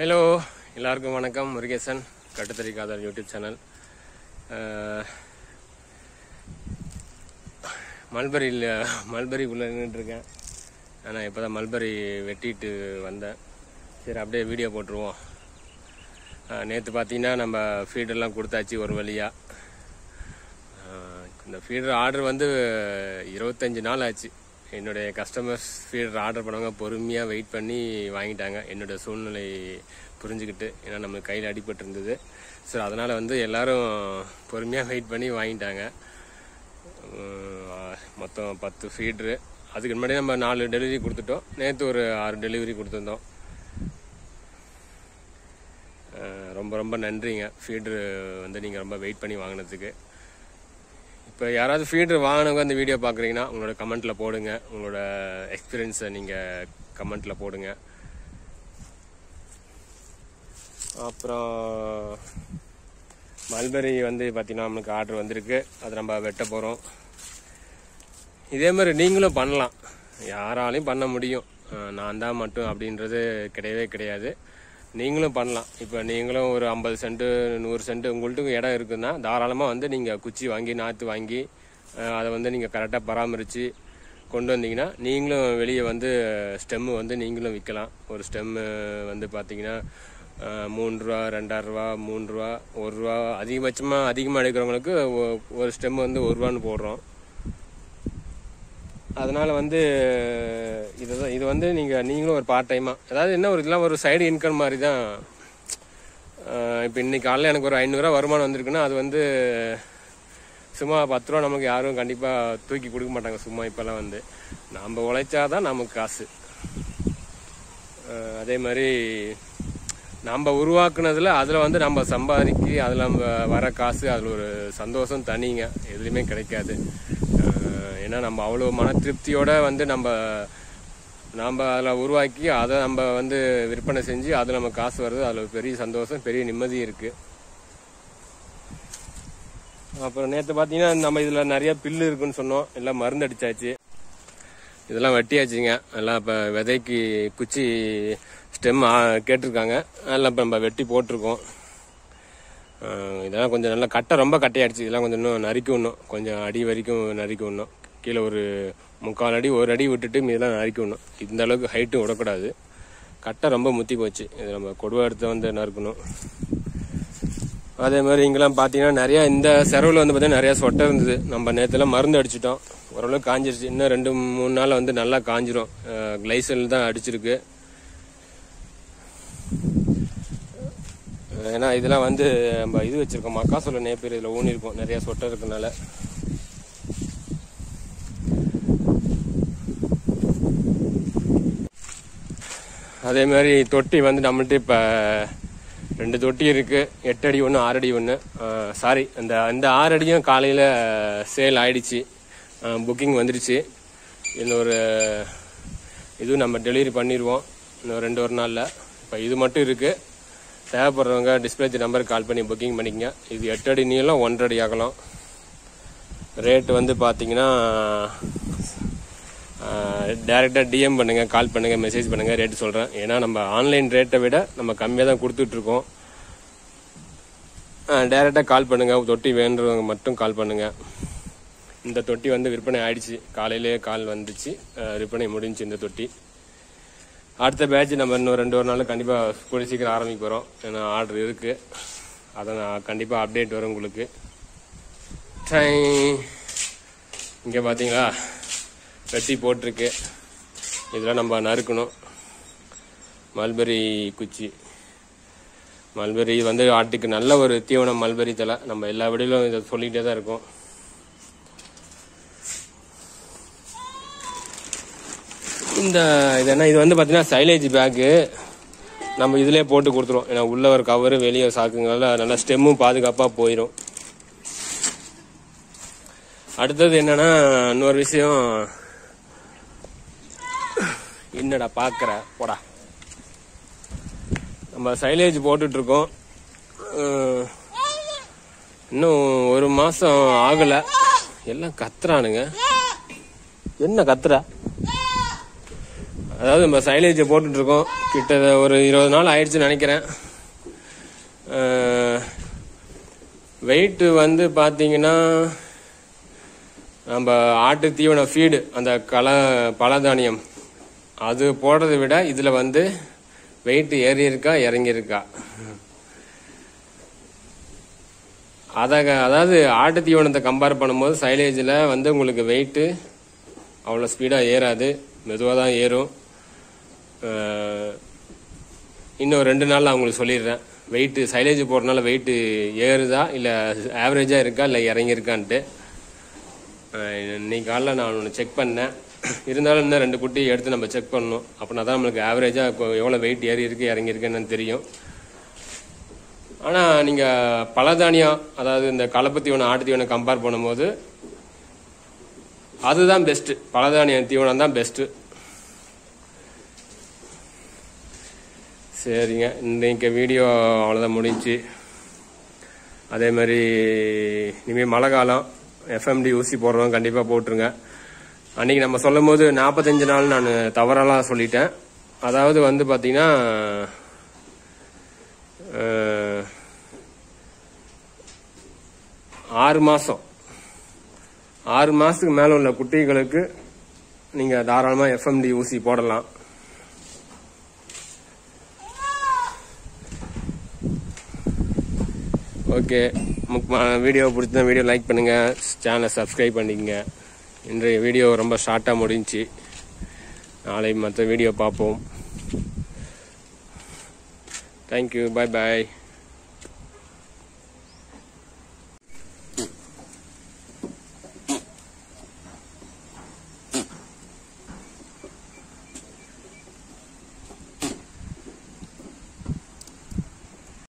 Hello எல்லாருக்கும் வணக்கம். முருகேசன் கட்டுத்தறி காதல் யூடியூப் சேனல். மல்பரியில் மல்பரி உள்ளே நின்றுட்டுருக்கேன் ஆனால் இப்போ தான் மல்பரி வெட்டிட்டு வந்தேன். சரி அப்படியே வீடியோ போட்டுருவோம். நேற்று பார்த்தீங்கன்னா நம்ம ஃபீடெல்லாம் கொடுத்தாச்சு ஒரு வழியாக இந்த ஃபீடர் ஆர்டர் வந்து இருபத்தஞ்சி நாள் ஆச்சு. என்னுடைய கஸ்டமர்ஸ் ஃபீடர் ஆர்டர் பண்ணவங்க பொறுமையாக வெயிட் பண்ணி வாங்கிட்டாங்க. என்னோட சூழ்நிலை புரிஞ்சுக்கிட்டு ஏன்னா நம்ம கையில் அடிபட்டு இருந்தது. ஸோ அதனால் வந்து எல்லாரும் பொறுமையாக வெயிட் பண்ணி வாங்கிட்டாங்க. மொத்தம் பத்து ஃபீட்ரு அதுக்கு முன்னாடி நம்ம நாலு டெலிவரி கொடுத்துட்டோம். நேற்று ஒரு ஆறு டெலிவரி கொடுத்துருந்தோம். ரொம்ப ரொம்ப நன்றிங்க. ஃபீட்ரு வந்து நீங்கள் ரொம்ப வெயிட் பண்ணி வாங்கினதுக்கு. இப்போ யாராவது ஃபீடர் வாங்கினவங்க அந்த வீடியோ பார்க்குறீங்கன்னா உங்களோட கமெண்ட்டில் போடுங்க. உங்களோட எக்ஸ்பீரியன்ஸை நீங்கள் கமெண்ட்டில் போடுங்க. அப்புறம் மல்பெரி வந்து பார்த்தீங்கன்னா நம்மளுக்கு ஆர்டர் வந்திருக்கு. அது நம்ம வெட்ட போகிறோம் இதே மாதிரி நீங்களும் பண்ணலாம். யாராலையும் பண்ண முடியும். நான் தான் மட்டும் அப்படின்றது கிடையவே கிடையாது. நீங்களும் பண்ணலாம். இப்போ நீங்களும் ஒரு ஐம்பது சென்ட் நூறு சென்ட் உங்கள்கிட்ட இடம் இருக்குன்னா தாராளமாக வந்து நீங்கள் குச்சி வாங்கி நாற்று வாங்கி அதை வந்து நீங்கள் கரெக்டாக பராமரித்து கொண்டு வந்தீங்கன்னா நீங்களும் வெளியே வந்து ஸ்டெம்மு வந்து நீங்களும் விற்கலாம் ஒரு ஸ்டெம்மு வந்து பார்த்தீங்கன்னா மூன்றுரூவா ரெண்டாயிரரூவா மூன்றுரூவா ரெண்டாயிரம் ரூபா ரூபா ஒரு ரூபா அதிகபட்சமாக அதிகமாக எடுக்கிறவங்களுக்கு ஒ- ஒரு ஸ்டெம் வந்து ஒரு ரூபான்னு போடுறோம். அதனால் வந்து இதுதான் இது வந்து நீங்கள் நீங்களும் ஒரு பார்ட் டைமாக அதாவது என்ன ஒரு இதெல்லாம் ஒரு சைடு இன்கம் மாதிரி தான் இப்போ இன்னைக்கு காலையில் எனக்கு ஒரு ஐநூறுரூவா வருமானம் வந்திருக்குன்னா அது வந்து சும்மா பத்து ரூபா நமக்கு யாரும் கண்டிப்பாக தூக்கி கொடுக்க மாட்டாங்க சும்மா இப்போல்லாம் வந்து. நாம் உழைச்சாதான் நமக்கு காசு. அதே மாதிரி நம்ம உருவாக்குனதில் அதில் வந்து நம்ம சம்பாதிக்கி அதில் நம்ம வர காசு அதில் ஒரு சந்தோஷம் தனிங்க எதுலேயுமே கிடைக்காது. ஏன்னா நம்ம அவ்வளோ மன திருப்தியோட வந்து நம்ம நாம் அதில் உருவாக்கி அதை நம்ம வந்து விற்பனை செஞ்சு அதில் நம்ம காசு வருது அதில் பெரிய சந்தோஷம் பெரிய நிம்மதி இருக்குது அப்புறம் நேற்று பார்த்தீங்கன்னா நம்ம இதில் நிறைய பில்லு இருக்குன்னு சொன்னோம். எல்லாம் மருந்து அடித்தாச்சு இதெல்லாம் வெட்டியாச்சுங்க. எல்லாம் இப்போ விதைக்கு குச்சி ஸ்டெம் கேட்டிருக்காங்க. அதெல்லாம் இப்போ நம்ம வெட்டி போட்டிருக்கோம். இதெல்லாம் கொஞ்சம் நல்லா கட்டை ரொம்ப கட்டையாயிடுச்சு. இதெல்லாம் கொஞ்சம் இன்னும் நறுக்கி விடணும். கொஞ்சம் அடி வரைக்கும் நறுக்கி விடணும். கீழே ஒரு முக்கால் அடி ஒரு அடி விட்டுட்டு மீதெல்லாம் நறுக்கணும் இந்த அளவுக்கு ஹைட்டும் விடக்கூடாது. கட்டை ரொம்ப முத்தி போச்சு. இது நம்ம கொடுவா எடுத்து வந்து நறுக்கணும். அதே மாதிரி இங்கெல்லாம் பார்த்தீங்கன்னா நிறையா இந்த செரவில் வந்து பார்த்தீங்கன்னா நிறையா சொட்டை இருந்தது. நம்ம நேற்றுலாம் மருந்து அடிச்சிட்டோம். ஓரளவுக்கு காஞ்சிருச்சு. இன்னும் ரெண்டு மூணு நாள் வந்து நல்லா காஞ்சிரும். கிளைசல் தான் அடிச்சிருக்கு. ஏன்னா இதெல்லாம் வந்து நம்ம இது வச்சுருக்கோம். மக்காசோள நேப்பேர் இதில் ஊனிருக்கோம். நிறையா சொட்டை இருக்கனால அதே மாதிரி தொட்டி வந்து நம்மள்ட்ட இப்போ ரெண்டு தொட்டி இருக்குது எட்டு அடி ஒன்று ஆறடி ஒன்று சாரி அந்த அந்த ஆறு அடியும் காலையில் சேல் ஆயிடுச்சு. புக்கிங் வந்துடுச்சு இன்னொரு இதுவும் நம்ம டெலிவரி பண்ணிடுவோம் இன்னும் ரெண்டு ஒரு நாளில். இப்போ இது மட்டும் இருக்குது தேவைப்படுறவங்க டிஸ்பிளே நம்பருக்கு கால் பண்ணி புக்கிங் பண்ணிக்கங்க. இது எட்டு அடி நீளம் ஒன்றரை அடி அகலம் ரேட்டு வந்து பார்த்தீங்கன்னா டேரெக்டாக டிஎம் பண்ணுங்கள் கால் பண்ணுங்கள் மெசேஜ் பண்ணுங்கள் ரேட் சொல்கிறேன் ஏன்னா நம்ம ஆன்லைன் ரேட்டை விட நம்ம கம்மியாக தான் கொடுத்துட்ருக்கோம். டேரெக்டாக கால் பண்ணுங்கள் தொட்டி வேண்டுறவங்க மட்டும் கால் பண்ணுங்கள் இந்த தொட்டி வந்து விற்பனை ஆயிடுச்சு. காலையிலே கால் வந்துச்சு. விற்பனை முடிஞ்சுச்சு இந்த தொட்டி. அடுத்த பேட்ச் நம்ம இன்னும் ரெண்டு ஒரு நாள் கண்டிப்பாக கூடிய சீக்கிரம் ஆரம்பிக்க போகிறோம் ஏன்னா ஆர்டர் இருக்குது அதை நான் கண்டிப்பாக அப்டேட் வரும் உங்களுக்கு. இங்கே பார்த்தீங்களா வெட்டி போட்டிருக்கு. இதெல்லாம் நம்ம நறுக்கணும். மல்பெரி குச்சி. மல்பெரி வந்து ஆட்டுக்கு நல்ல ஒரு தீவனம் மல்பெரி தலை நம்ம எல்லா வீடியோலும் இதை சொல்லிகிட்டே தான் இருக்கோம். இந்த இது என்ன? இது வந்து பார்த்தீங்கன்னா சைலேஜ் பேக்கு நம்ம இதிலே போட்டு கொடுத்துரும். ஏன்னா உள்ள ஒரு கவரு வெளியே ஒரு நல்லா ஸ்டெம்மும் பாதுகாப்பாக போயிடும் அடுத்தது என்னென்னா இன்னொரு விஷயம் என்னடா பார்க்குற போடா. நம்ம சைலேஜ் போட்டுட்டு இருக்கோம் இன்னும் ஒரு மாதம் ஆகலை. எல்லாம் கத்துறானுங்க. என்ன கத்துற? அதாவது நம்ம சைலேஜை போட்டுட்ருக்கோம். கிட்ட ஒரு இருபது நாள் ஆயிடுச்சுன்னு நினைக்கிறேன். வெயிட்டு வந்து பார்த்தீங்கன்னா நம்ம ஆட்டு தீவன ஃபீடு அந்த கல பலதானியம் அது போடுறதை விட இதில் வந்து வெயிட் ஏறி இருக்கா அதாக அதை அதாவது ஆட்டு தீவனத்தை கம்பேர் பண்ணும்போது சைலேஜில் வந்து உங்களுக்கு வெயிட்டு அவ்வளோ ஸ்பீடாக ஏறாது. மெதுவாக தான் ஏறும். இன்னும் ரெண்டு நாளில் அவங்களுக்கு சொல்லிடுறேன். வெயிட்டு சைலேஜ் போடுறதுனால வெயிட்டு ஏறுதா இல்லை ஆவரேஜாக இருக்கா இல்லை இறங்கியிருக்கான்ட்டு. இன்னைக்கு காலைல நான் ஒன்று செக் பண்ணேன். இருந்தாலும் இன்னும் ரெண்டு குட்டி எடுத்து நம்ம செக் பண்ணணும். அப்படின்னா தான் நம்மளுக்கு ஆவரேஜாக எவ்வளோ வெயிட் ஏறி இருக்கு இறங்கி இருக்குன்னு தெரியும். ஆனால் நீங்கள் பலதானியம் அதாவது இந்த கலப்பு தீவனம் ஆட்டு தீவனம் கம்பேர் பண்ணும்போது அதுதான் பெஸ்ட்டு பலதானியம் தீவனம் தான் பெஸ்ட்டு சரிங்க. இன்றைக்கு வீடியோ அவ்வளோதான் முடிஞ்சு. அதே மாதிரி இனிமேல் மழை காலம் எஃப்எம்டி ஊசி போடுறோம் கண்டிப்பாக போட்டுருங்க. அன்னைக்கு நம்ம சொல்லும் போது நாற்பத்தஞ்சு நாள் நான் தவறலாம் சொல்லிட்டேன். அதாவது வந்து பார்த்தீங்கன்னா ஆறு மாதம் ஆறு மாதத்துக்கு மேலே உள்ள குட்டிகளுக்கு நீங்கள் தாராளமாக எஃப்எம்டி ஊசி போடலாம். ஓகே. வீடியோ பிடிச்சா வீடியோ லைக் பண்ணுங்கள் சேனலை சப்ஸ்கிரைப் பண்ணிக்கங்க. இன்றைய வீடியோ ரொம்ப ஷார்ட்டாக முடிஞ்சுச்சு நாளை மற்ற வீடியோ பார்ப்போம். தேங்க்யூ பாய் பாய்